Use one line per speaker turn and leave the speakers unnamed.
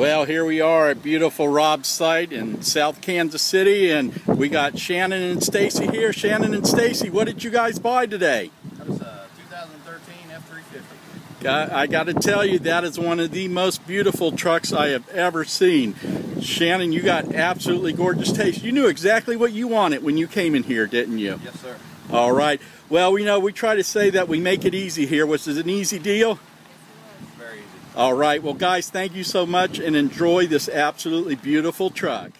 Well, here we are at beautiful Rob Sight in South Kansas City, and we got Shannon and Stacy here. Shannon and Stacy, what did you guys buy today?
That was uh, a 2013 F-350.
I got to tell you, that is one of the most beautiful trucks I have ever seen. Shannon, you got absolutely gorgeous taste. You knew exactly what you wanted when you came in here, didn't you?
Yes, sir.
All right. Well, we know we try to say that we make it easy here, which is an easy deal. All right. Well, guys, thank you so much and enjoy this absolutely beautiful truck.